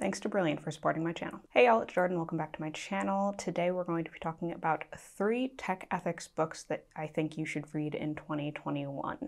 Thanks to Brilliant for supporting my channel. Hey y'all, it's Jordan. Welcome back to my channel. Today we're going to be talking about three tech ethics books that I think you should read in 2021.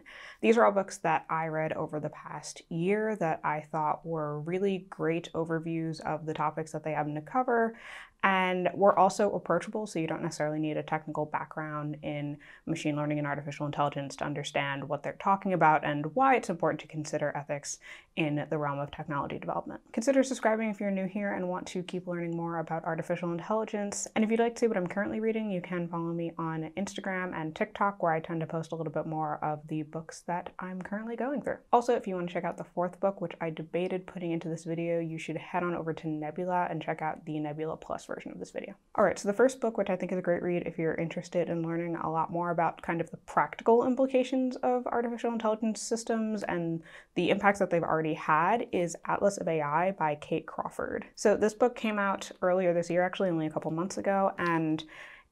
These are all books that I read over the past year that I thought were really great overviews of the topics that they happen to cover and we're also approachable, so you don't necessarily need a technical background in machine learning and artificial intelligence to understand what they're talking about and why it's important to consider ethics in the realm of technology development. Consider subscribing if you're new here and want to keep learning more about artificial intelligence. And if you'd like to see what I'm currently reading, you can follow me on Instagram and TikTok, where I tend to post a little bit more of the books that I'm currently going through. Also, if you want to check out the fourth book, which I debated putting into this video, you should head on over to Nebula and check out the Nebula Plus version of this video. All right, so the first book, which I think is a great read if you're interested in learning a lot more about kind of the practical implications of artificial intelligence systems and the impacts that they've already had, is Atlas of AI by Kate Crawford. So this book came out earlier this year, actually only a couple months ago, and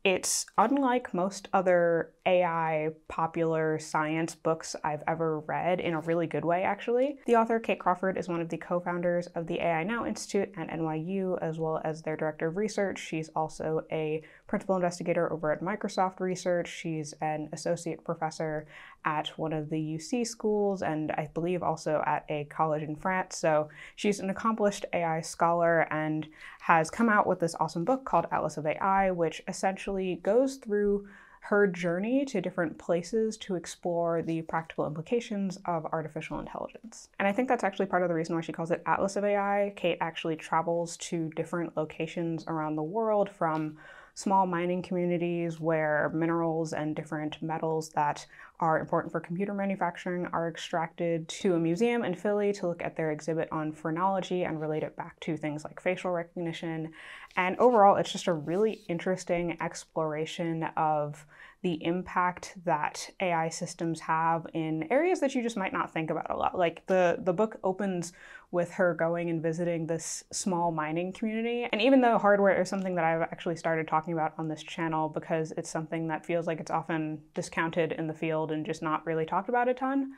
it's unlike most other AI popular science books I've ever read in a really good way, actually. The author, Kate Crawford, is one of the co founders of the AI Now Institute at NYU, as well as their director of research. She's also a principal investigator over at Microsoft Research. She's an associate professor at one of the UC schools and I believe also at a college in France. So she's an accomplished AI scholar and has come out with this awesome book called Atlas of AI, which essentially goes through her journey to different places to explore the practical implications of artificial intelligence. And I think that's actually part of the reason why she calls it Atlas of AI. Kate actually travels to different locations around the world from small mining communities where minerals and different metals that are important for computer manufacturing are extracted to a museum in Philly to look at their exhibit on phrenology and relate it back to things like facial recognition. And overall, it's just a really interesting exploration of the impact that AI systems have in areas that you just might not think about a lot. Like the, the book opens with her going and visiting this small mining community. And even though hardware is something that I've actually started talking about on this channel because it's something that feels like it's often discounted in the field and just not really talked about a ton,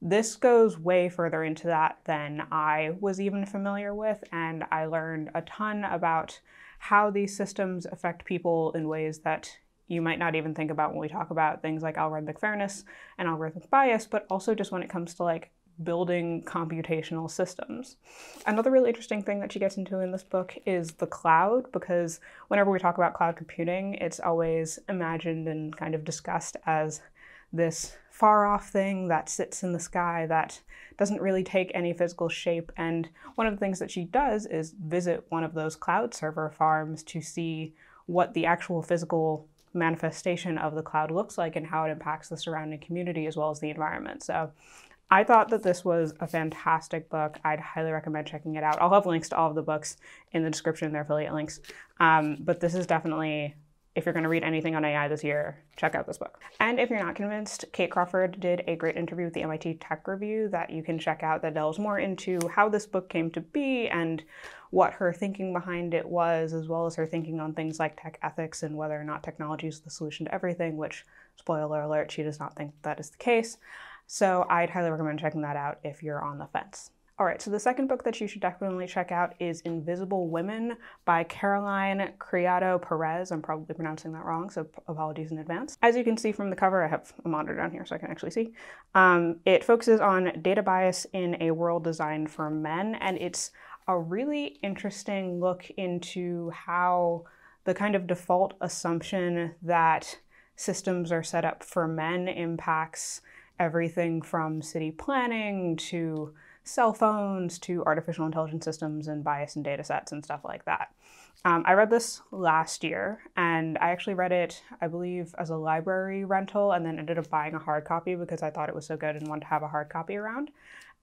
this goes way further into that than I was even familiar with. And I learned a ton about how these systems affect people in ways that you might not even think about when we talk about things like algorithmic fairness and algorithmic bias, but also just when it comes to like building computational systems. Another really interesting thing that she gets into in this book is the cloud, because whenever we talk about cloud computing, it's always imagined and kind of discussed as this far off thing that sits in the sky that doesn't really take any physical shape. And one of the things that she does is visit one of those cloud server farms to see what the actual physical manifestation of the cloud looks like and how it impacts the surrounding community as well as the environment. So I thought that this was a fantastic book. I'd highly recommend checking it out. I'll have links to all of the books in the description, their affiliate links. Um, but this is definitely, if you're going to read anything on AI this year, check out this book. And if you're not convinced, Kate Crawford did a great interview with the MIT Tech Review that you can check out that delves more into how this book came to be and what her thinking behind it was, as well as her thinking on things like tech ethics and whether or not technology is the solution to everything, which, spoiler alert, she does not think that is the case. So I'd highly recommend checking that out if you're on the fence. All right, so the second book that you should definitely check out is Invisible Women by Caroline Criado Perez. I'm probably pronouncing that wrong, so apologies in advance. As you can see from the cover, I have a monitor down here so I can actually see. Um, it focuses on data bias in a world designed for men, and it's a really interesting look into how the kind of default assumption that systems are set up for men impacts everything from city planning to cell phones to artificial intelligence systems and bias in data sets and stuff like that. Um, I read this last year and I actually read it, I believe, as a library rental and then ended up buying a hard copy because I thought it was so good and wanted to have a hard copy around.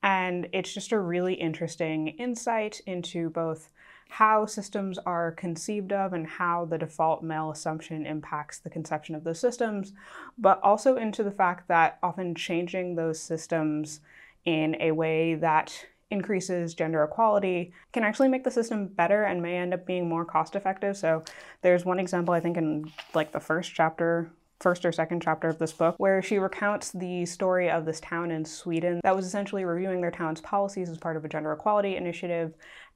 And it's just a really interesting insight into both how systems are conceived of and how the default male assumption impacts the conception of those systems, but also into the fact that often changing those systems in a way that increases gender equality can actually make the system better and may end up being more cost effective. So there's one example I think in like the first chapter first or second chapter of this book, where she recounts the story of this town in Sweden that was essentially reviewing their town's policies as part of a gender equality initiative.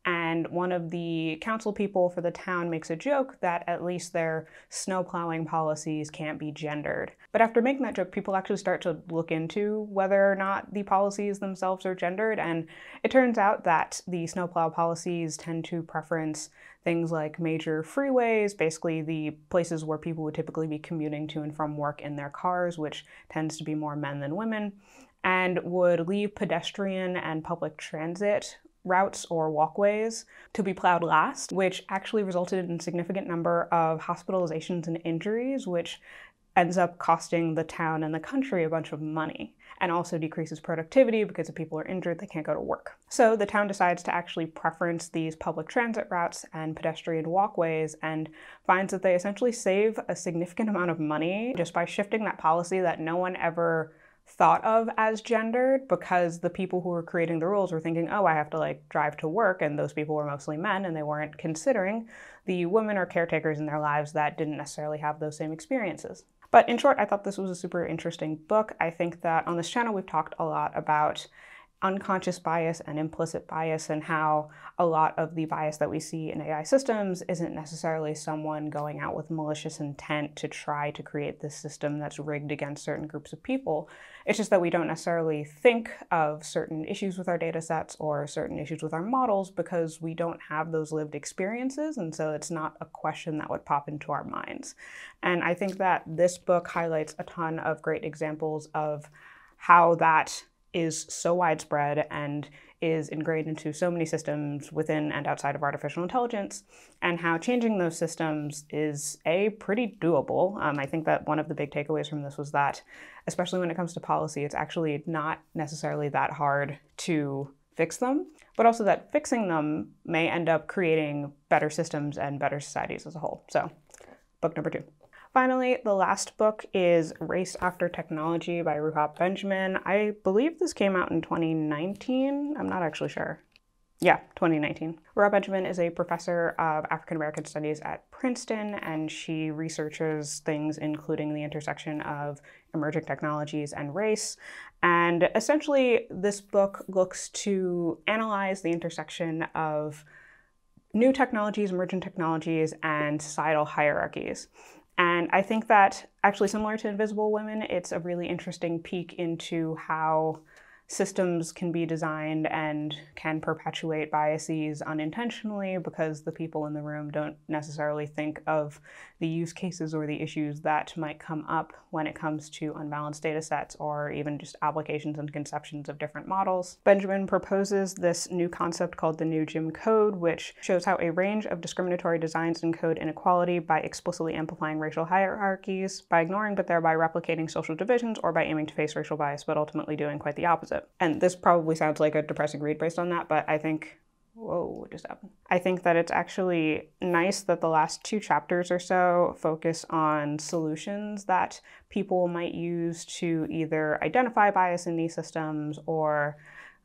And one of the council people for the town makes a joke that at least their snow plowing policies can't be gendered. But after making that joke, people actually start to look into whether or not the policies themselves are gendered, and it turns out that the snowplow policies tend to preference things like major freeways, basically the places where people would typically be commuting to and from work in their cars, which tends to be more men than women, and would leave pedestrian and public transit routes or walkways to be plowed last, which actually resulted in a significant number of hospitalizations and injuries, which ends up costing the town and the country a bunch of money and also decreases productivity because if people are injured, they can't go to work. So the town decides to actually preference these public transit routes and pedestrian walkways and finds that they essentially save a significant amount of money just by shifting that policy that no one ever thought of as gendered because the people who were creating the rules were thinking, oh, I have to like drive to work, and those people were mostly men, and they weren't considering the women or caretakers in their lives that didn't necessarily have those same experiences. But in short, I thought this was a super interesting book. I think that on this channel, we've talked a lot about unconscious bias and implicit bias and how a lot of the bias that we see in AI systems isn't necessarily someone going out with malicious intent to try to create this system that's rigged against certain groups of people. It's just that we don't necessarily think of certain issues with our data sets or certain issues with our models because we don't have those lived experiences. And so it's not a question that would pop into our minds. And I think that this book highlights a ton of great examples of how that is so widespread and is ingrained into so many systems within and outside of artificial intelligence, and how changing those systems is a pretty doable. Um, I think that one of the big takeaways from this was that, especially when it comes to policy, it's actually not necessarily that hard to fix them, but also that fixing them may end up creating better systems and better societies as a whole. So, book number two. Finally, the last book is Race After Technology by Ruha Benjamin. I believe this came out in 2019. I'm not actually sure. Yeah, 2019. Ruha Benjamin is a professor of African American Studies at Princeton, and she researches things including the intersection of emerging technologies and race. And essentially, this book looks to analyze the intersection of new technologies, emergent technologies, and societal hierarchies. And I think that actually similar to Invisible Women, it's a really interesting peek into how systems can be designed and can perpetuate biases unintentionally because the people in the room don't necessarily think of the use cases or the issues that might come up when it comes to unbalanced data sets or even just applications and conceptions of different models. Benjamin proposes this new concept called the New Jim Code, which shows how a range of discriminatory designs encode inequality by explicitly amplifying racial hierarchies, by ignoring but thereby replicating social divisions, or by aiming to face racial bias but ultimately doing quite the opposite. And this probably sounds like a depressing read based on that, but I think whoa, what just happened? I think that it's actually nice that the last two chapters or so focus on solutions that people might use to either identify bias in these systems or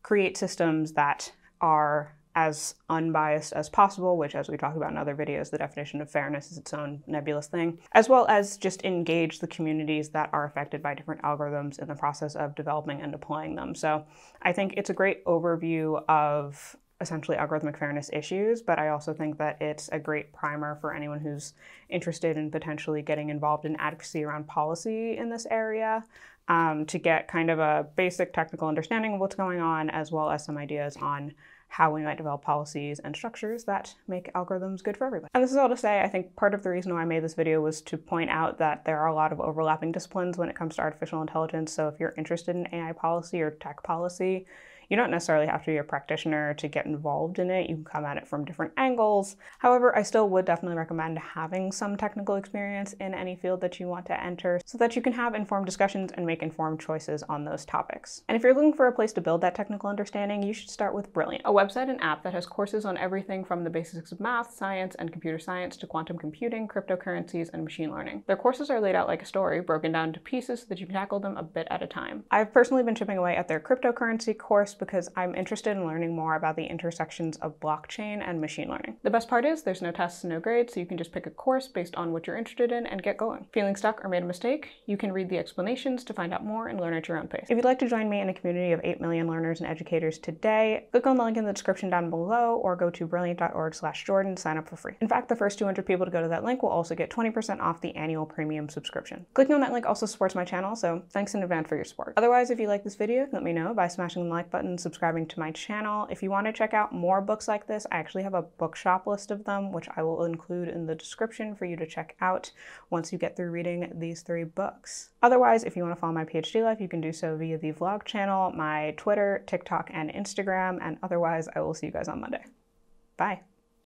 create systems that are as unbiased as possible, which, as we talked about in other videos, the definition of fairness is its own nebulous thing, as well as just engage the communities that are affected by different algorithms in the process of developing and deploying them. So I think it's a great overview of essentially algorithmic fairness issues, but I also think that it's a great primer for anyone who's interested in potentially getting involved in advocacy around policy in this area um, to get kind of a basic technical understanding of what's going on, as well as some ideas on how we might develop policies and structures that make algorithms good for everybody. And this is all to say, I think part of the reason why I made this video was to point out that there are a lot of overlapping disciplines when it comes to artificial intelligence. So if you're interested in AI policy or tech policy, you don't necessarily have to be a practitioner to get involved in it. You can come at it from different angles. However, I still would definitely recommend having some technical experience in any field that you want to enter so that you can have informed discussions and make informed choices on those topics. And if you're looking for a place to build that technical understanding, you should start with Brilliant, a website and app that has courses on everything from the basics of math, science, and computer science to quantum computing, cryptocurrencies, and machine learning. Their courses are laid out like a story, broken down into pieces so that you can tackle them a bit at a time. I've personally been chipping away at their cryptocurrency course because I'm interested in learning more about the intersections of blockchain and machine learning. The best part is there's no tests, and no grades, so you can just pick a course based on what you're interested in and get going. Feeling stuck or made a mistake? You can read the explanations to find out more and learn at your own pace. If you'd like to join me in a community of 8 million learners and educators today, click on the link in the description down below or go to brilliant.org slash Jordan sign up for free. In fact, the first 200 people to go to that link will also get 20% off the annual premium subscription. Clicking on that link also supports my channel, so thanks in advance for your support. Otherwise, if you like this video, let me know by smashing the like button and subscribing to my channel. If you want to check out more books like this, I actually have a bookshop list of them, which I will include in the description for you to check out once you get through reading these three books. Otherwise, if you want to follow my PhD life, you can do so via the vlog channel, my Twitter, TikTok, and Instagram, and otherwise, I will see you guys on Monday. Bye.